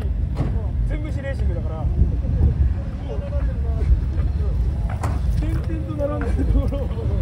無全部視レーシングだから。点々と並んでるところを。